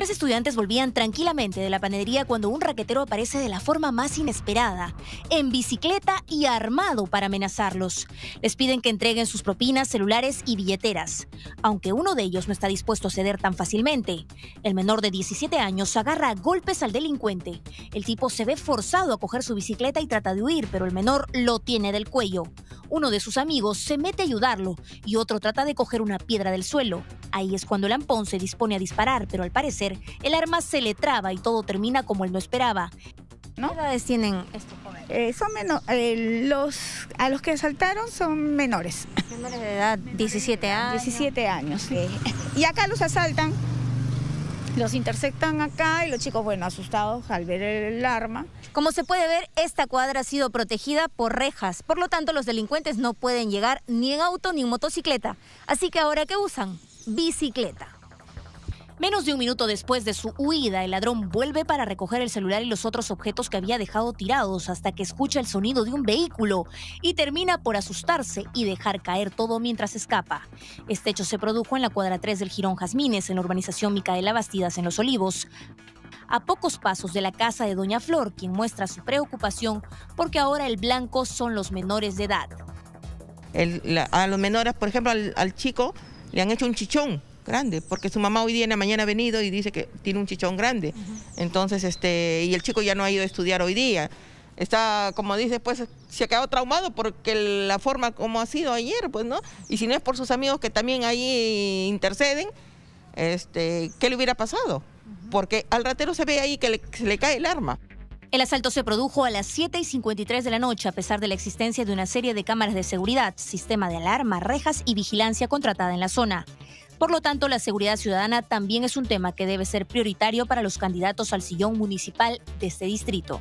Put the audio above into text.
Tres estudiantes volvían tranquilamente de la panadería cuando un raquetero aparece de la forma más inesperada, en bicicleta y armado para amenazarlos. Les piden que entreguen sus propinas, celulares y billeteras, aunque uno de ellos no está dispuesto a ceder tan fácilmente. El menor de 17 años agarra a golpes al delincuente. El tipo se ve forzado a coger su bicicleta y trata de huir, pero el menor lo tiene del cuello. Uno de sus amigos se mete a ayudarlo y otro trata de coger una piedra del suelo. Ahí es cuando el ampón se dispone a disparar, pero al parecer el arma se le traba y todo termina como él no esperaba. ¿Qué edades tienen estos jóvenes? Eh, son eh, los, a los que asaltaron son menores. Menores de edad, 17 años. 17 años, sí. Y acá los asaltan, los interceptan acá y los chicos, bueno, asustados al ver el arma. Como se puede ver, esta cuadra ha sido protegida por rejas, por lo tanto los delincuentes no pueden llegar ni en auto ni en motocicleta. Así que ahora, ¿qué usan? Bicicleta. Menos de un minuto después de su huida, el ladrón vuelve para recoger el celular y los otros objetos que había dejado tirados hasta que escucha el sonido de un vehículo y termina por asustarse y dejar caer todo mientras escapa. Este hecho se produjo en la cuadra 3 del Girón Jazmines, en la urbanización Micaela Bastidas en Los Olivos a pocos pasos de la casa de Doña Flor, quien muestra su preocupación porque ahora el blanco son los menores de edad. a los menores, por ejemplo, al chico le han hecho un chichón grande, porque su mamá hoy día en la mañana ha venido y dice que tiene un chichón grande. Entonces, este, y el chico ya no ha ido a estudiar hoy día. Está, como dice, pues se ha quedado traumado porque la forma como ha sido ayer, pues, ¿no? Y si no es por sus amigos que también ahí interceden, este, ¿qué le hubiera pasado? Porque al ratero se ve ahí que se le cae el arma. El asalto se produjo a las 7 y 53 de la noche a pesar de la existencia de una serie de cámaras de seguridad, sistema de alarma, rejas y vigilancia contratada en la zona. Por lo tanto, la seguridad ciudadana también es un tema que debe ser prioritario para los candidatos al sillón municipal de este distrito.